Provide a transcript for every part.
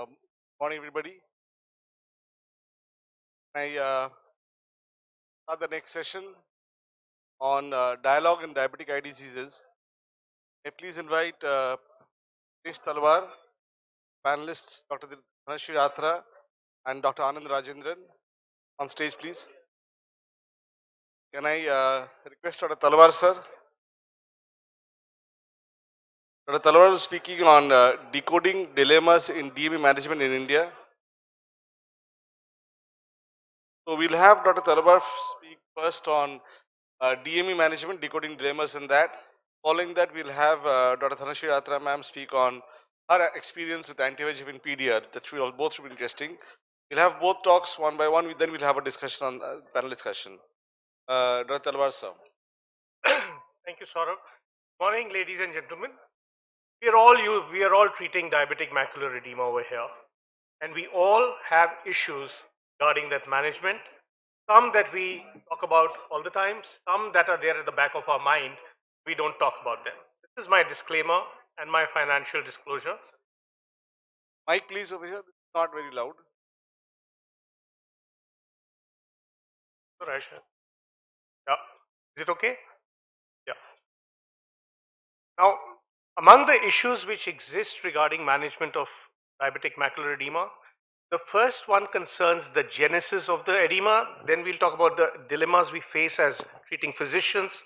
Um, morning, everybody. I uh, start the next session on uh, dialogue in diabetic eye diseases. May I please invite uh, Talwar, panelists Dr. Dhanashri Ratra and Dr. Anand Rajendran on stage, please. Can I uh, request Dr. Talwar, sir? Dr. Talwar was speaking on uh, decoding dilemmas in DME management in India. So we'll have Dr. Talwar speak first on uh, DME management, decoding dilemmas in that. Following that, we'll have uh, Dr. Dhanashri Ratra ma'am speak on her experience with anti-VEGF in PDR. That all, both should be interesting. We'll have both talks one by one. Then we'll have a discussion on uh, panel discussion. Uh, Dr. Talwar, sir. Thank you, Saurabh. Morning, ladies and gentlemen. We are all you, we are all treating diabetic macular edema over here, and we all have issues regarding that management. Some that we talk about all the time, some that are there at the back of our mind, we don't talk about them. This is my disclaimer and my financial disclosure. Mike, please over here. This is not very loud. Right, Yeah. Is it okay? Yeah. Now, among the issues which exist regarding management of diabetic macular edema, the first one concerns the genesis of the edema. Then we'll talk about the dilemmas we face as treating physicians.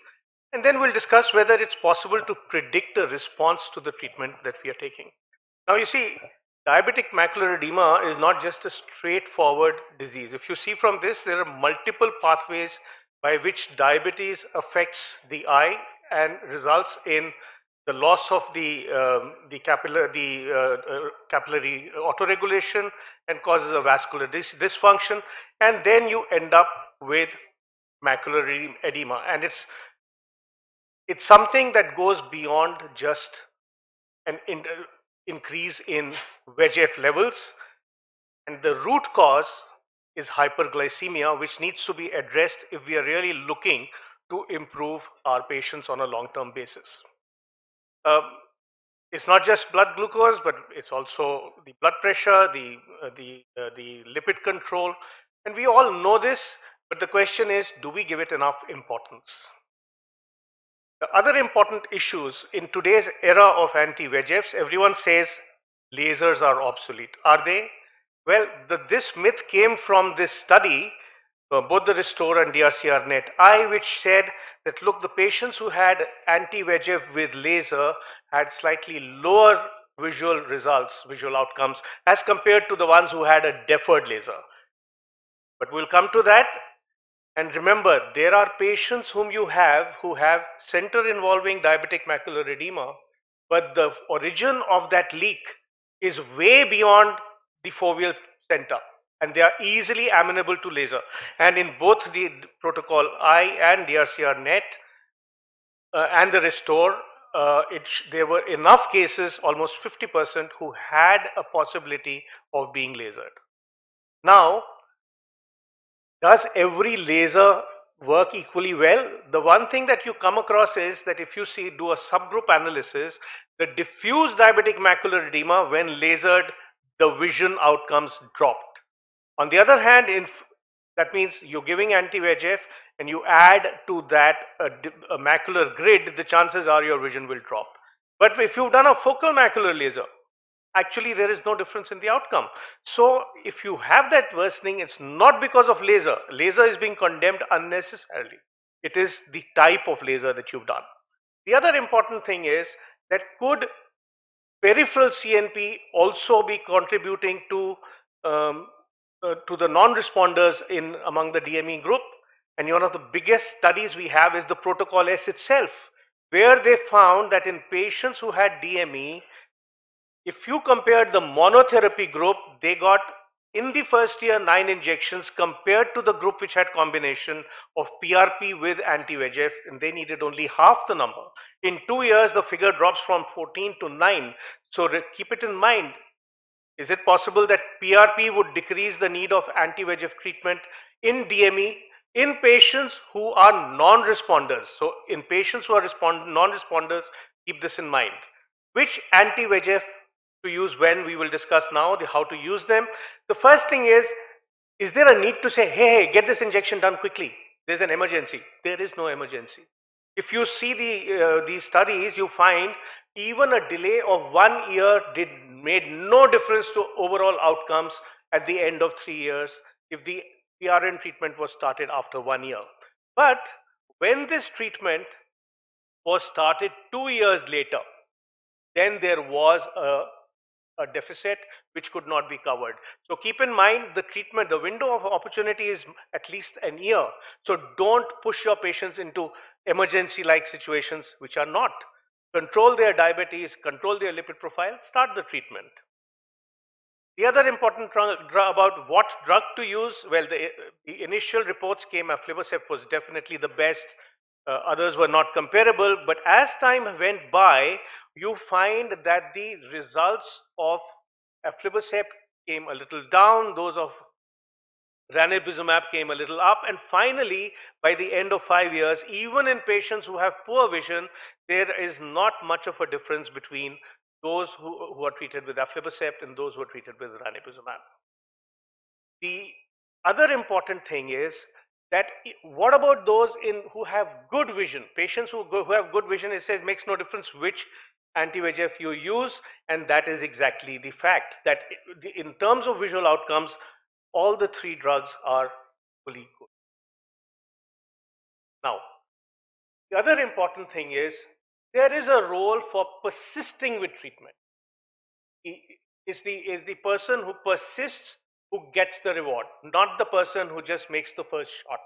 And then we'll discuss whether it's possible to predict a response to the treatment that we are taking. Now, you see, diabetic macular edema is not just a straightforward disease. If you see from this, there are multiple pathways by which diabetes affects the eye and results in the loss of the um, the capillary the uh, uh, capillary autoregulation and causes a vascular dis dysfunction. And then you end up with macular edema. And it's it's something that goes beyond just an in, increase in VEGF levels. And the root cause is hyperglycemia which needs to be addressed if we are really looking to improve our patients on a long-term basis. Um, it's not just blood glucose, but it's also the blood pressure, the, uh, the, uh, the lipid control. And we all know this, but the question is, do we give it enough importance? The other important issues in today's era of anti-VEGFs, everyone says lasers are obsolete. Are they? Well, the, this myth came from this study uh, both the Restore and DRCR net I, which said that look, the patients who had anti-VEGF with laser had slightly lower visual results, visual outcomes, as compared to the ones who had a deferred laser. But we'll come to that. And remember, there are patients whom you have who have center involving diabetic macular edema, but the origin of that leak is way beyond the foveal center and they are easily amenable to laser. And in both the protocol I and DRCR net uh, and the restore, uh, there were enough cases, almost 50%, who had a possibility of being lasered. Now, does every laser work equally well? The one thing that you come across is that if you see do a subgroup analysis, the diffuse diabetic macular edema when lasered, the vision outcomes dropped. On the other hand, that means you're giving anti-VEGF and you add to that a, a, macular grid, the chances are your vision will drop. But if you've done a focal macular laser, actually there is no difference in the outcome. So if you have that worsening, it's not because of laser. Laser is being condemned unnecessarily. It is the type of laser that you've done. The other important thing is that could peripheral CNP also be contributing to um, uh, to the non-responders in among the DME group. And one of the biggest studies we have is the protocol S itself, where they found that in patients who had DME, if you compared the monotherapy group, they got in the first year nine injections compared to the group which had combination of PRP with anti-VEGF and they needed only half the number. In two years, the figure drops from 14 to 9. So keep it in mind, is it possible that PRP would decrease the need of anti-VEGF treatment in DME in patients who are non-responders? So in patients who are non-responders, keep this in mind. Which anti-VEGF to use when we will discuss now the how to use them. The first thing is, is there a need to say, hey, hey, get this injection done quickly? There's an emergency. There is no emergency. If you see the uh, these studies, you find even a delay of one year did made no difference to overall outcomes at the end of three years if the PRN treatment was started after one year. But when this treatment was started two years later, then there was a, a deficit which could not be covered. So keep in mind the treatment, the window of opportunity is at least an year. So don't push your patients into emergency like situations which are not. Control their diabetes, control their lipid profile, start the treatment. The other important about what drug to use, well, the, the initial reports came aflibercept was definitely the best. Uh, others were not comparable, but as time went by, you find that the results of aflibercept came a little down, those of ranibizumab came a little up, and finally, by the end of five years, even in patients who have poor vision, there is not much of a difference between those who, who are treated with aflibercept and those who are treated with ranibizumab. The other important thing is that what about those in who have good vision? Patients who, go, who have good vision, it says makes no difference which anti-VEGF you use and that is exactly the fact that in terms of visual outcomes, all the three drugs are fully good. Now, the other important thing is there is a role for persisting with treatment. Is the, is the person who persists who gets the reward, not the person who just makes the first shot.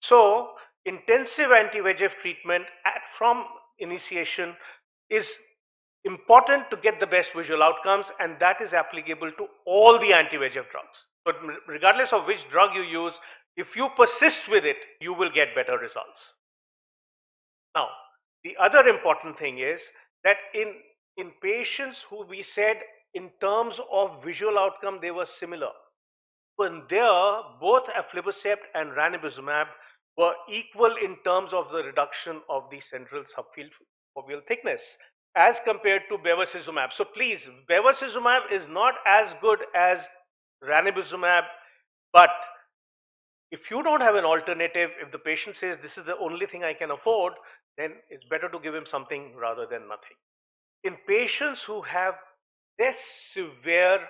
So, intensive anti-VEGF treatment at, from initiation is important to get the best visual outcomes and that is applicable to all the anti-VEGF drugs. But regardless of which drug you use, if you persist with it, you will get better results. Now, the other important thing is that in, in patients who we said in terms of visual outcome, they were similar. When there, both aflibercept and ranibizumab were equal in terms of the reduction of the central subfield foveal thickness as compared to bevacizumab. So please, bevacizumab is not as good as ranibizumab, but if you don't have an alternative, if the patient says this is the only thing I can afford, then it's better to give him something rather than nothing. In patients who have less severe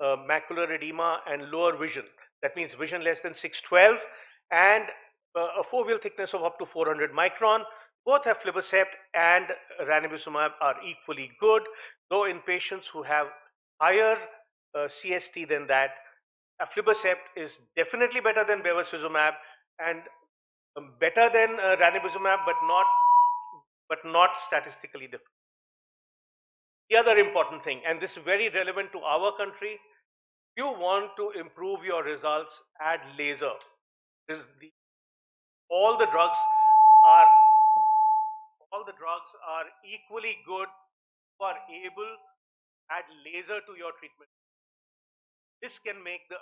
uh, macular edema and lower vision, that means vision less than 612 and uh, a foveal thickness of up to 400 micron, both aflibercept and ranibizumab are equally good, though in patients who have higher uh, CST than that, aflibercept is definitely better than bevacizumab and um, better than uh, ranibizumab, but not but not statistically different. The other important thing, and this is very relevant to our country, if you want to improve your results, add laser. This the, all the drugs are all the drugs are equally good for able add laser to your treatment. This can make the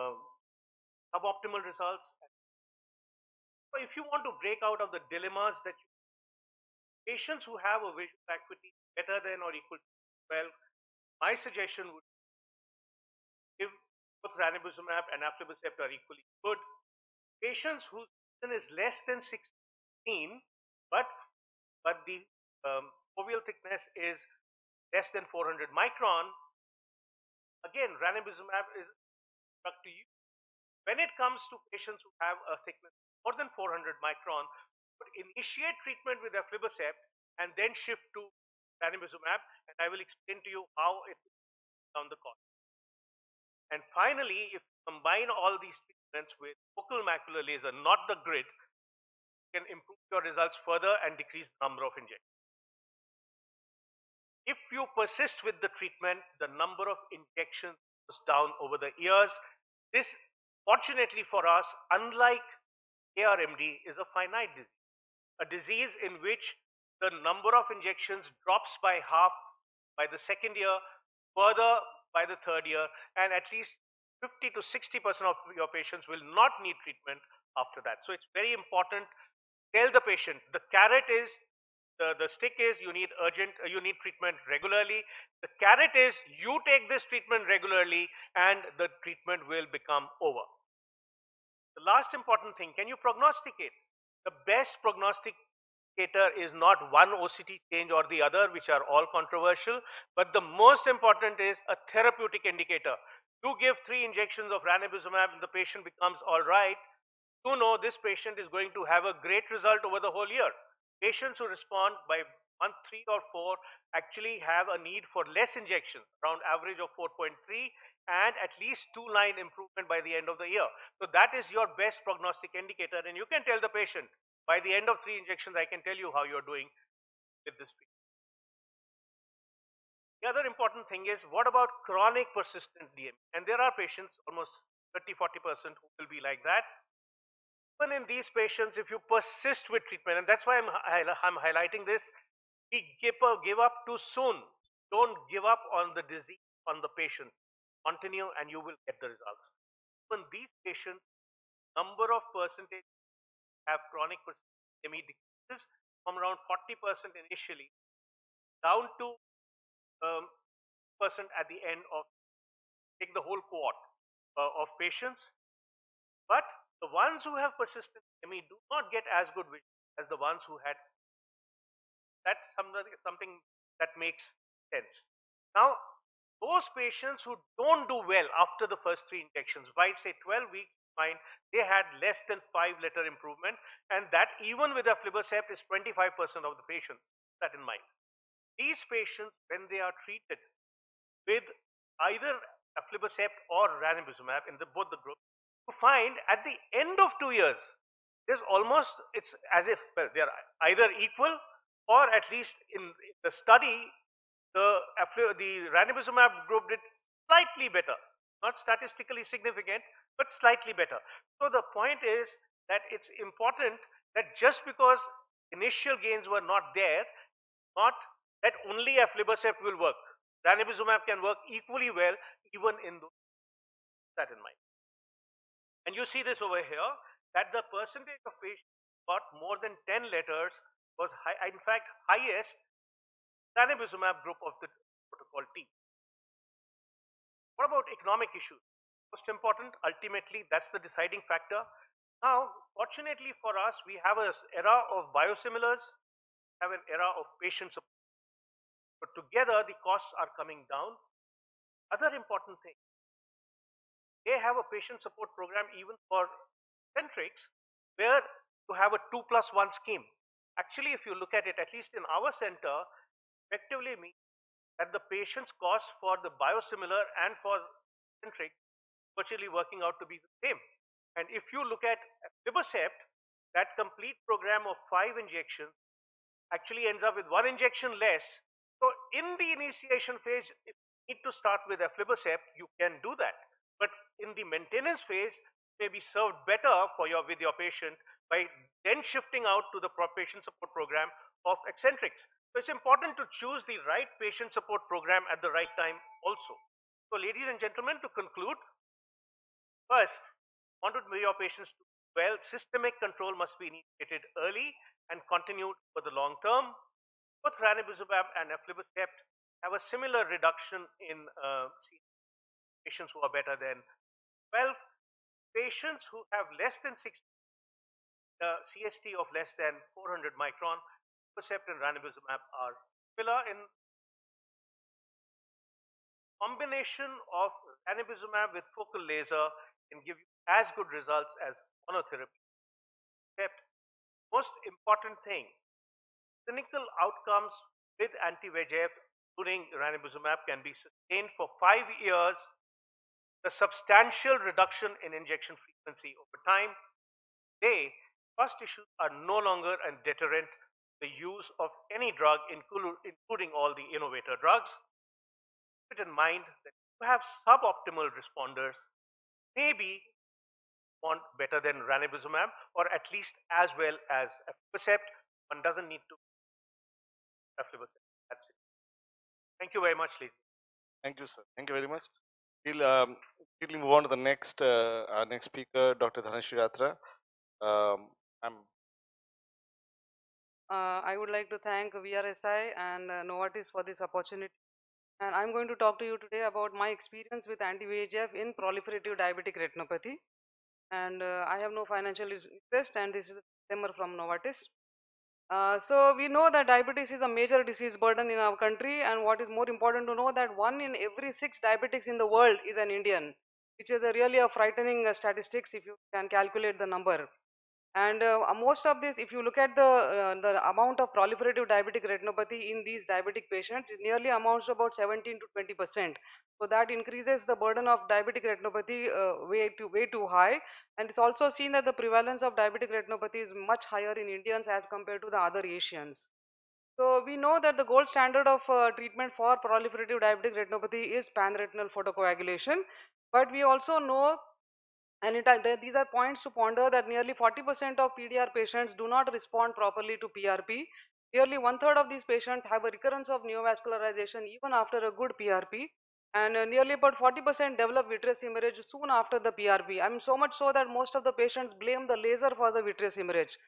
uh, suboptimal results so if you want to break out of the dilemmas that you, patients who have a visual acuity better than or equal to 12, my suggestion would give both ranibizumab and aflibercept are equally good. Patients whose vision is less than 16, but but the um, foveal thickness is less than 400 micron, again ranibizumab is drug to you. When it comes to patients who have a thickness more than 400 micron, initiate treatment with aflibercept and then shift to ranibizumab and I will explain to you how it down the cost. And finally, if you combine all these treatments with focal macular laser, not the grid, you can improve your results further and decrease the number of injections. If you persist with the treatment, the number of injections goes down over the years. This, fortunately for us, unlike ARMD is a finite disease, a disease in which the number of injections drops by half by the second year, further by the third year, and at least 50 to 60% of your patients will not need treatment after that. So it's very important. Tell the patient the carrot is the, the stick is you need urgent, uh, you need treatment regularly. The carrot is you take this treatment regularly and the treatment will become over. The last important thing, can you prognosticate? The best prognosticator is not one OCT change or the other, which are all controversial, but the most important is a therapeutic indicator. You give three injections of ranibizumab and the patient becomes all right, you know this patient is going to have a great result over the whole year. Patients who respond by month 3 or 4 actually have a need for less injections, around average of 4.3 and at least two line improvement by the end of the year. So that is your best prognostic indicator and you can tell the patient by the end of three injections I can tell you how you're doing with this treatment. The other important thing is what about chronic persistent DME? And there are patients, almost 30-40% who will be like that. Even in these patients, if you persist with treatment, and that's why I'm, I'm highlighting this, we give up, give up too soon. Don't give up on the disease, on the patient continue and you will get the results. Even these patients, number of percentage have chronic DME decreases from around 40% initially down to um, percent at the end of take the whole cohort uh, of patients. But the ones who have persistent DME do not get as good vision as the ones who had. That's something that makes sense. Now, those patients who don't do well after the first three injections, by say 12 weeks, fine, they had less than 5 letter improvement and that even with aflibercept is 25% of the patients, that in mind. These patients, when they are treated with either aflibercept or ranibizumab in the, both the groups, you find at the end of two years, there's almost, it's as if well, they're either equal or at least in the study, the, the ranibizumab group did slightly better, not statistically significant, but slightly better. So the point is that it's important that just because initial gains were not there, not that only aflibercept will work. Ranibizumab can work equally well even in those that in mind. And you see this over here that the percentage of patients got more than 10 letters was high, in fact highest ranibizumab group of the protocol T. What about economic issues? Most important, ultimately, that's the deciding factor. Now, fortunately for us, we have an era of biosimilars, have an era of patient support. But together, the costs are coming down. Other important thing, they have a patient support program even for Centrix, where you have a 2 plus 1 scheme. Actually, if you look at it, at least in our center, effectively means that the patient's cost for the biosimilar and for Centrix virtually working out to be the same. And if you look at aflibercept, that complete program of five injections actually ends up with one injection less. So in the initiation phase, if you need to start with aflibercept, you can do that. But in the maintenance phase, may be served better for your with your patient by then shifting out to the patient support program of Accentrix. So it's important to choose the right patient support program at the right time also. So ladies and gentlemen, to conclude, first, want to your patients to well, systemic control must be initiated early and continued for the long term. Both ranibizumab and aflibercept have a similar reduction in uh, patients who are better than 12. Patients who have less than 6 uh, CST of less than 400 micron Percept and ranibizumab are similar in combination of ranibizumab with focal laser can give you as good results as monotherapy. Except most important thing, clinical outcomes with anti-VEGF including ranibizumab can be sustained for five years. The substantial reduction in injection frequency over time. They, cost issues are no longer a deterrent the use of any drug, including all the innovator drugs. Keep it in mind that you have suboptimal responders, maybe want better than ranibizumab or at least as well as aflibercept. One doesn't need to aflibercept. That's it. Thank you very much, Lee. Thank you, sir. Thank you very much. We'll um, quickly move on to the next uh, our next speaker, Dr. Dhanashree Ratra. Um, I'm I would like to thank VRSI and uh, Novartis for this opportunity. And I'm going to talk to you today about my experience with anti-VEGF in proliferative diabetic retinopathy. And uh, I have no financial interest and this is a disclaimer from Novartis. Uh, so we know that diabetes is a major disease burden in our country and what is more important to know that one in every six diabetics in the world is an Indian, which is a really a frightening uh, statistics if you can calculate the number. And uh, most of this, if you look at the, uh, the amount of proliferative diabetic retinopathy in these diabetic patients, it nearly amounts to about 17 to 20 percent. So that increases the burden of diabetic retinopathy uh, way too way too high. And it's also seen that the prevalence of diabetic retinopathy is much higher in Indians as compared to the other Asians. So we know that the gold standard of uh, treatment for proliferative diabetic retinopathy is panretinal photocoagulation. But we also know and it, uh, these are points to ponder that nearly 40% of PDR patients do not respond properly to PRP. Nearly one third of these patients have a recurrence of neovascularization even after a good PRP. And uh, nearly about 40% develop vitreous hemorrhage soon after the PRP. I mean, so much so that most of the patients blame the laser for the vitreous hemorrhage.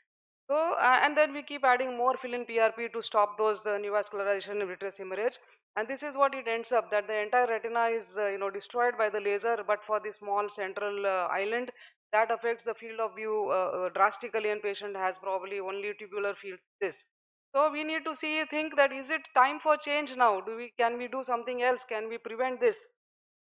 So, uh, and then we keep adding more fill-in PRP to stop those uh, neovascularization and vitreous hemorrhage. And this is what it ends up that the entire retina is, uh, you know, destroyed by the laser, but for the small central uh, island, that affects the field of view uh, uh, drastically and patient has probably only tubular fields this. So we need to see, think that is it time for change now? Do we, can we do something else? Can we prevent this?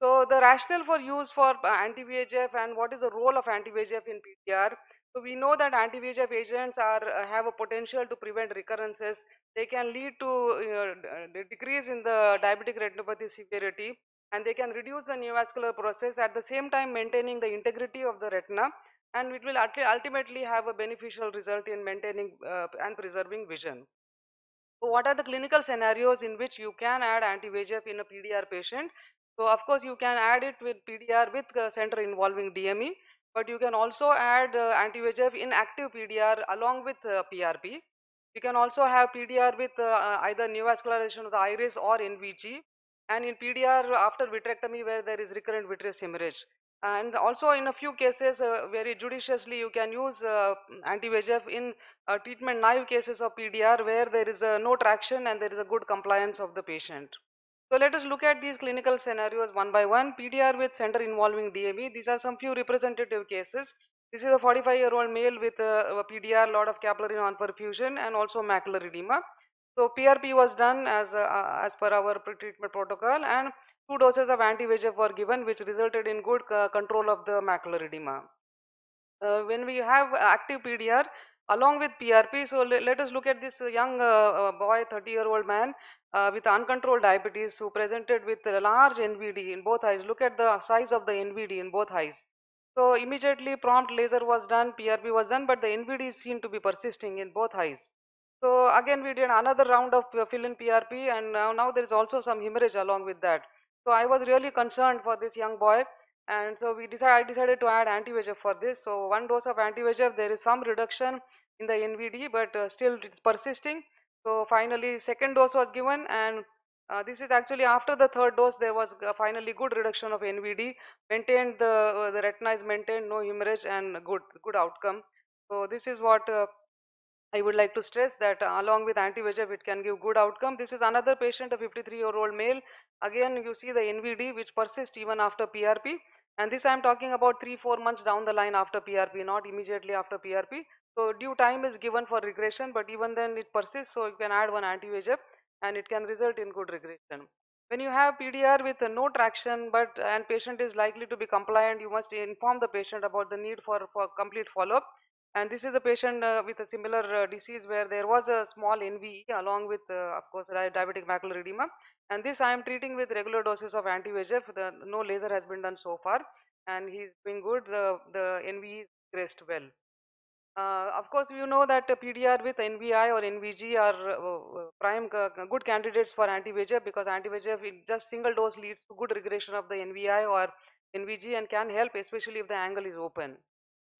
So the rationale for use for anti-VEGF and what is the role of anti-VEGF in PDR? So we know that anti-VEGF agents are uh, have a potential to prevent recurrences. They can lead to uh, decrease in the diabetic retinopathy severity and they can reduce the neovascular process at the same time maintaining the integrity of the retina and it will ultimately have a beneficial result in maintaining uh, and preserving vision. So what are the clinical scenarios in which you can add anti-VEGF in a PDR patient? So of course you can add it with PDR with uh, center involving DME but you can also add uh, anti-VEGF in active PDR along with uh, PRP. You can also have PDR with uh, either neovascularization of the iris or NVG and in PDR after vitrectomy where there is recurrent vitreous hemorrhage. And also in a few cases uh, very judiciously you can use uh, anti-VEGF in uh, treatment naive cases of PDR where there is no traction and there is a good compliance of the patient. So let us look at these clinical scenarios one by one. PDR with center involving DME. These are some few representative cases. This is a 45 year old male with a, a PDR, lot of capillary non-perfusion and also macular edema. So PRP was done as, uh, as per our pre-treatment protocol and two doses of anti-VEGF were given which resulted in good uh, control of the macular edema. Uh, when we have active PDR, along with PRP. So let us look at this young uh, boy, 30 year old man uh, with uncontrolled diabetes who presented with a large NVD in both eyes. Look at the size of the NVD in both eyes. So immediately prompt laser was done, PRP was done, but the NVD seemed to be persisting in both eyes. So again we did another round of fill-in PRP and now, now there is also some hemorrhage along with that. So I was really concerned for this young boy and so we decided, I decided to add anti-VEGF for this. So one dose of anti-VEGF, there is some reduction in the NVD, but uh, still it's persisting. So finally second dose was given and uh, this is actually after the third dose there was finally good reduction of NVD, maintained the, uh, the retina is maintained, no hemorrhage and good, good outcome. So this is what uh, I would like to stress that uh, along with anti-VEGF it can give good outcome. This is another patient, a 53 year old male. Again you see the NVD which persists even after PRP and this I am talking about 3-4 months down the line after PRP, not immediately after PRP. So due time is given for regression but even then it persists so you can add one anti-VEGF and it can result in good regression. When you have PDR with no traction but and patient is likely to be compliant, you must inform the patient about the need for, for complete follow-up. And this is a patient uh, with a similar uh, disease where there was a small NVE along with, uh, of course, diabetic macular edema and this I am treating with regular doses of anti-VEGF. No laser has been done so far, and he's doing good. The the NV is progressed well. Uh, of course, you know that PDR with NVI or NVG are uh, uh, prime good candidates for anti-VEGF because anti-VEGF in just single dose leads to good regression of the NVI or NVG and can help especially if the angle is open.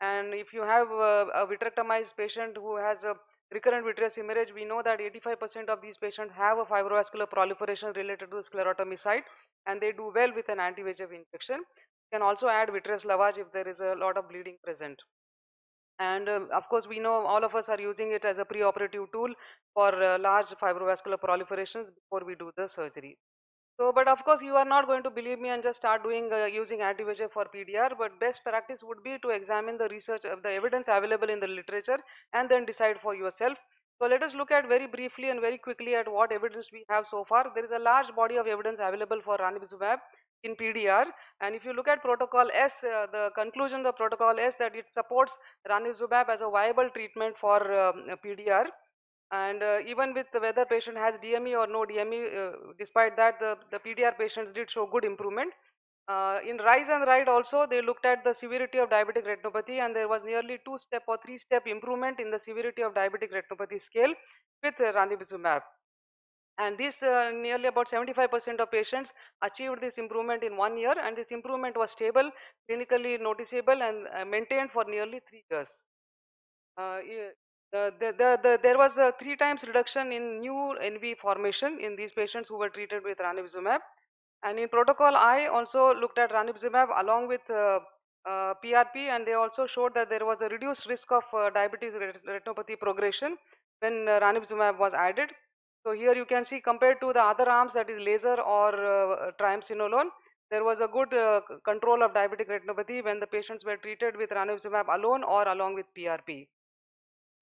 And if you have a vitrectomized patient who has a recurrent vitreous hemorrhage, we know that 85% of these patients have a fibrovascular proliferation related to the sclerotomy site and they do well with an anti-VEGF injection. You can also add vitreous lavage if there is a lot of bleeding present. And uh, of course, we know all of us are using it as a preoperative tool for uh, large fibrovascular proliferations before we do the surgery. So, but of course, you are not going to believe me and just start doing uh, using anti-VEGF for PDR. But best practice would be to examine the research of the evidence available in the literature and then decide for yourself. So let us look at very briefly and very quickly at what evidence we have so far. There is a large body of evidence available for ranibizumab in PDR. And if you look at protocol S, uh, the conclusion of protocol S that it supports ranibizumab as a viable treatment for um, PDR and uh, even with whether patient has DME or no DME, uh, despite that the, the PDR patients did show good improvement. Uh, in RISE and RIDE also they looked at the severity of diabetic retinopathy and there was nearly two step or three step improvement in the severity of diabetic retinopathy scale with uh, ranibizumab. And this uh, nearly about 75% of patients achieved this improvement in one year and this improvement was stable, clinically noticeable and uh, maintained for nearly three years. The, the, the, there was a three times reduction in new NV formation in these patients who were treated with ranibizumab. And in protocol I also looked at ranibizumab along with uh, uh, PRP and they also showed that there was a reduced risk of uh, diabetes retinopathy progression when uh, ranibizumab was added. So here you can see compared to the other arms that is laser or uh, triamcinolone, there was a good uh, control of diabetic retinopathy when the patients were treated with ranibizumab alone or along with PRP.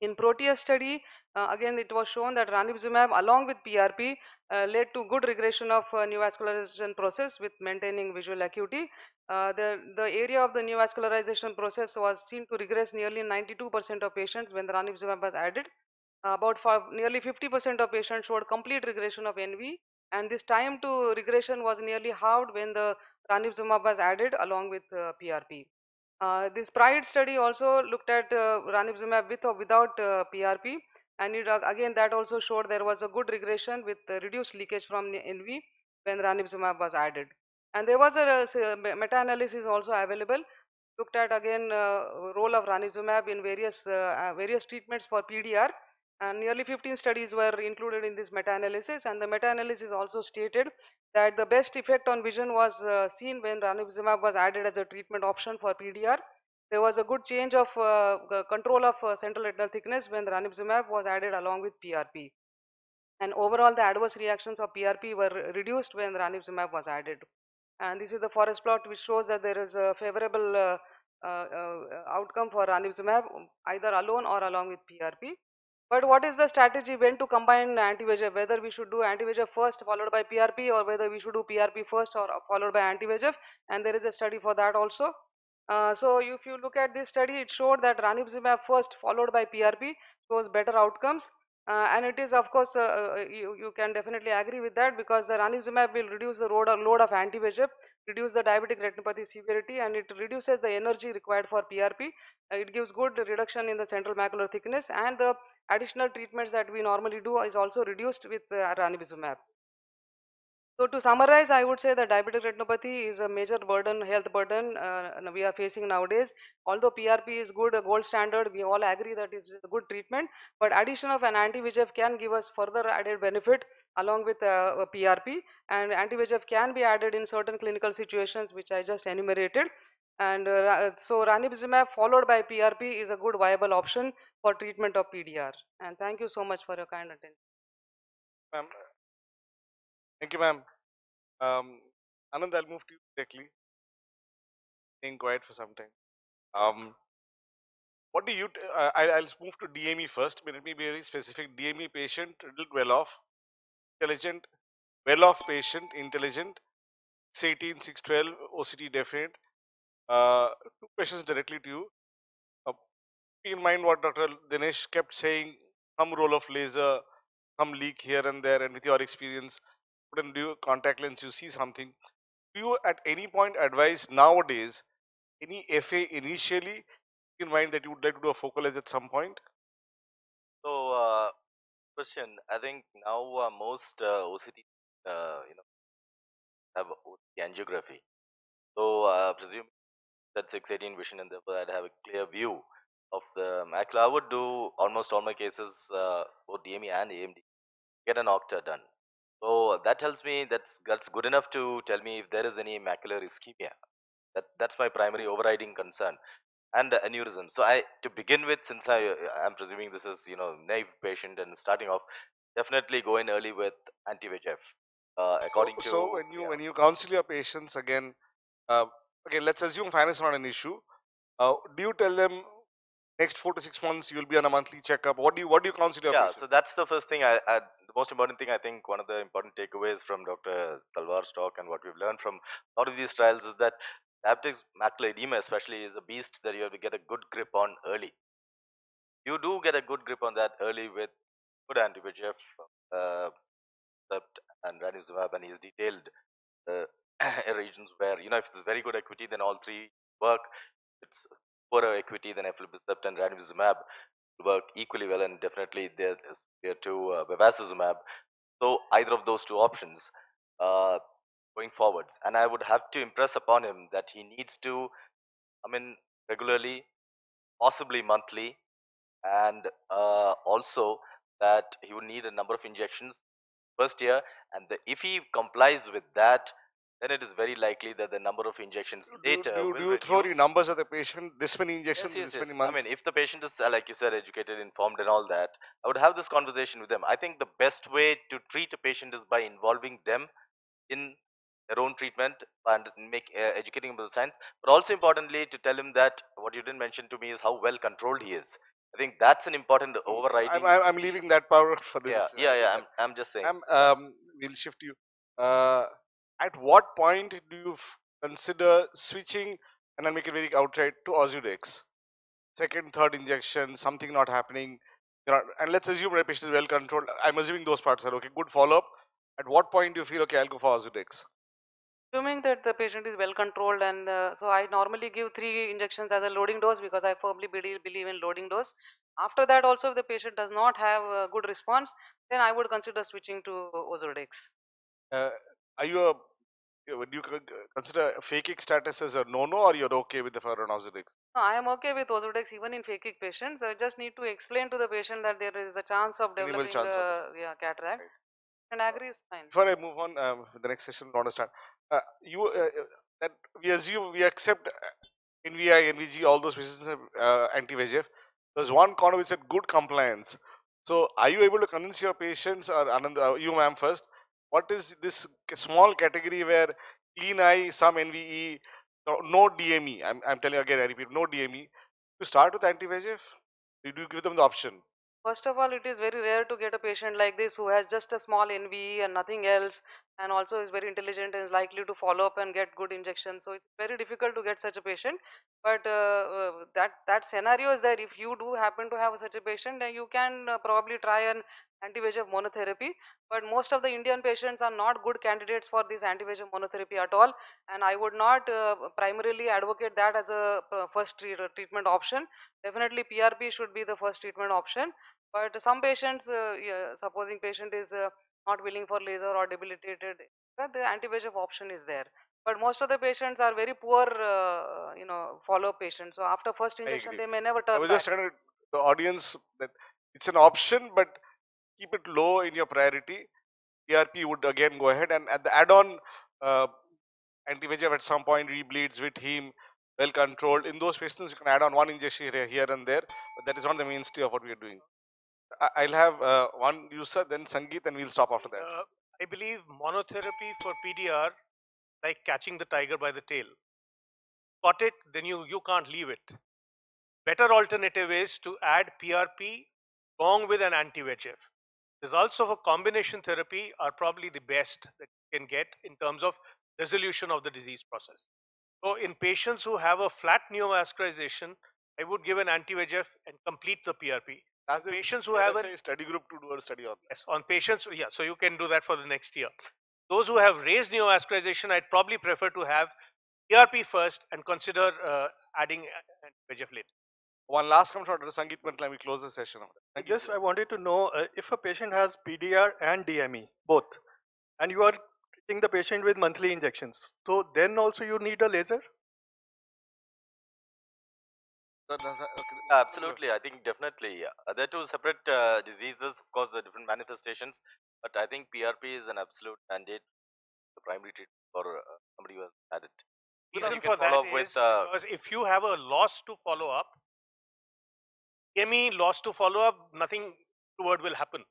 In Proteus study, uh, again it was shown that ranibizumab along with PRP uh, led to good regression of uh, neovascularization process with maintaining visual acuity. Uh, the, the area of the neovascularization process was seen to regress nearly 92% of patients when the ranibizumab was added. about five, nearly 50% of patients showed complete regression of NV and this time to regression was nearly halved when the ranibizumab was added along with PRP. Uh, this PRIDE study also looked at uh, ranibizumab with or without uh, PRP and it, uh, again that also showed there was a good regression with reduced leakage from NV when ranibizumab was added. And there was a, a meta-analysis also available. Looked at again uh, role of ranibizumab in various uh, various treatments for PDR and nearly 15 studies were included in this meta-analysis and the meta-analysis also stated that the best effect on vision was uh, seen when ranibizumab was added as a treatment option for PDR. There was a good change of uh, control of uh, central retinal thickness when ranibizumab was added along with PRP. And overall the adverse reactions of PRP were reduced when ranibizumab was added. And this is the forest plot which shows that there is a favorable uh, uh, uh, outcome for ranibizumab either alone or along with PRP. But what is the strategy when to combine anti-VEGF, whether we should do anti-VEGF first followed by PRP or whether we should do PRP first or followed by anti-VEGF and there is a study for that also. Uh, so if you look at this study, it showed that ranibizumab first followed by PRP shows better outcomes. Uh, and it is of course, uh, uh you, you can definitely agree with that because the ranibizumab will reduce the load, of anti-VEGF, reduce the diabetic retinopathy severity and it reduces the energy required for PRP. Uh, it gives good reduction in the central macular thickness and the additional treatments that we normally do is also reduced with uh, ranibizumab. So to summarize, I would say that diabetic retinopathy is a major burden, health burden uh, we are facing nowadays. Although PRP is good, a gold standard, we all agree that is a good treatment. But addition of an anti-VEGF can give us further added benefit along with uh, PRP. And anti-VEGF can be added in certain clinical situations which I just enumerated. And uh, so ranibizumab followed by PRP is a good viable option for treatment of PDR. And thank you so much for your kind attention. Ma'am, thank you, ma'am. Um, Anand, I'll move to you directly. Staying quiet for some time. Um, what do you? Uh, I, I'll move to DME first. But let me be very specific. DME patient, did well off, intelligent, well off patient, intelligent, 618, 612, OCT definite. Uh, two questions directly to you in mind what Dr. Dinesh kept saying, some role of laser, some leak here and there, and with your experience, put in do contact lens, you see something. Do you at any point advise nowadays any FA initially in mind that you would like to do a focal at some point? So, uh, question. I think now uh, most uh, OCT, uh, you know, have angiography. So, uh, presume that 618 vision, and therefore I'd have a clear view of the macula, I would do almost all my cases uh, both DME and AMD, get an octa done. So that tells me that's that's good enough to tell me if there is any macular ischemia. That that's my primary overriding concern. and uh, aneurysm. So I, to begin with, since I, I'm presuming this is you know naive patient and starting off, definitely go in early with anti-VEGF. Uh, according so, to so when you yeah. when you counsel your patients again, uh, okay, let's assume fan is not an issue. Uh, do you tell them next four to six months you'll be on a monthly checkup? What do you what do you your yeah so that's the first thing I, I the most important thing i think one of the important takeaways from dr talwar's talk and what we've learned from a lot of these trials is that diabetic macular edema especially is a beast that you have to get a good grip on early. You do get a good grip on that early with good anti-VEGF uh, and ranibizumab and he's detailed uh, regions where you know if it's very good acuity then all three work. It's acuity than aflibercept and ranibizumab work equally well and definitely there is there to uh, bevacizumab. So either of those two options uh, going forwards. And i would have to impress upon him that he needs to come in regularly possibly monthly and uh, also that he would need a number of injections first year. And the, if he complies with that then it is very likely that the number of injections do, later do, you- will do you throw the numbers of the patient? This many injections, Yes, yes, this yes. many months. I mean, if the patient is, uh, like you said, educated, informed, and all that, I would have this conversation with them. I think the best way to treat a patient is by involving them in their own treatment and make uh, educating them about the science. But also importantly, to tell him that what you didn't mention to me is how well controlled he is. I think that's an important overriding. I'm, I'm, I'm leaving that power for this. Yeah, yeah, yeah. I'm, I'm just saying. Um, we'll shift you. Uh, at what point do you consider switching, and I'll make it very outright, to Ozurdex? Second, third injection, something not happening, you know, and let's assume the patient is well controlled. I'm assuming those parts are okay. Good follow up. At what point do you feel okay? I'll go for Ozurdex. Assuming that the patient is well controlled and uh, so I normally give three injections as a loading dose because I firmly believe, believe in loading dose. After that also if the patient does not have a good response then I would consider switching to Ozurdex. Uh, are you a uh, would you con- consider phakic status as a no-no, or you're okay with the Ferron Ozurdex? No, I am okay with Ozurdex even in phakic patients. I just need to explain to the patient that there is a chance of developing chance of uh, yeah, cataract Right. and agree is fine. before I move on, um, the next session to understand, uh, you uh, uh, that we assume we accept uh, NVI, NVG, all those patients have uh, anti-VEGF. There's one corner which said good compliance. So, are you able to convince your patients, or Anand, uh, you ma'am first, what is this small category where clean eye, some NVE, no, no DME? I'm, I'm telling you again, I repeat, no DME. You start with anti-VEGF. You give them the option? First of all, it is very rare to get a patient like this who has just a small NVE and nothing else, and also is very intelligent and is likely to follow up and get good injections. So it's very difficult to get such a patient. But uh, uh, that that scenario is there. If you do happen to have such a patient, then you can uh, probably try an anti-VEGF monotherapy. But most of the Indian patients are not good candidates for this anti-VEGF monotherapy at all, and I would not uh, primarily advocate that as a uh, first treat- treatment option. Definitely, PRP should be the first treatment option but some patients yeah, supposing patient is not willing for laser or debilitated the anti-VEGF option is there but most of the patients are very poor uh, you know follow-up patients so after first injection they may never I turn was back just trying to the audience that it's an option, but keep it low in your priority. PRP would again go ahead and at the add-on uh, anti-VEGF at some point rebleeds with heme, well controlled. In those patients, you can add on one injection here, here and there, but that is not the mainstay of what we are doing. I'll have uh, one user, then Sangeet, and we'll stop after that. Uh, I believe monotherapy for PDR, like catching the tiger by the tail. Got it, then you, you can't leave it. Better alternative is to add PRP along with an anti-VEGF. Results of a combination therapy are probably the best that you can get in terms of resolution of the disease process. So in patients who have a flat neovascularization, I would give an anti-VEGF and complete the PRP. That's the patients who have a study group to do a study on. Yes, on patients, yeah, so you can do that for the next year. Those who have raised neovascularization, I'd probably prefer to have PRP first and consider uh, adding VEGF later. One last comment from Dr. Sangeet Mantla, we close the session. after that. Just I wanted to know uh, if a patient has PDR and DME both, and you are treating the patient with monthly injections, so then also you need a laser. No, no. Absolutely. I think definitely. Uh, they're two separate uh, diseases, of course, the different manifestations. But I think PRP is an absolute mandate, the primary treatment for uh, somebody who has had it. Reason for that follow up with, uh, because if you have a loss to follow up, DME loss to follow up, nothing toward will happen.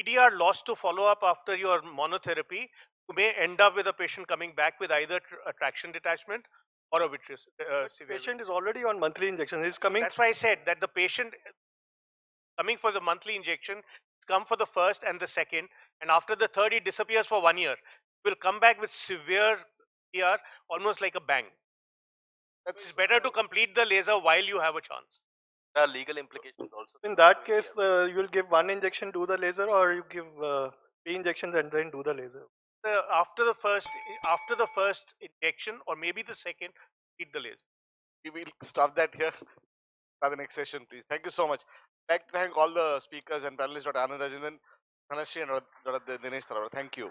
PDR loss to follow up after your monotherapy, you may end up with a patient coming back with either tr- traction detachment or a vitreous uh, severe. Patient is already on monthly injection. He's coming. That's why I said that the patient coming for the monthly injection come for the first and the second, and after the third, it disappears for one year. Will come back with severe PR, almost like a bang. That's It's better to complete the laser while you have a chance. There are legal implications also. In that case, uh, you will give one injection, do the laser, or you give uh, three injections and then do the laser. The, after the first, after the first injection, or maybe the second, hit the laser. we will stop that here. Start the next session, please. Thank you so much. I'd like to thank all the speakers and panelists, Dr. Anand Rajendran, and Dr. Dinesh. Thank you.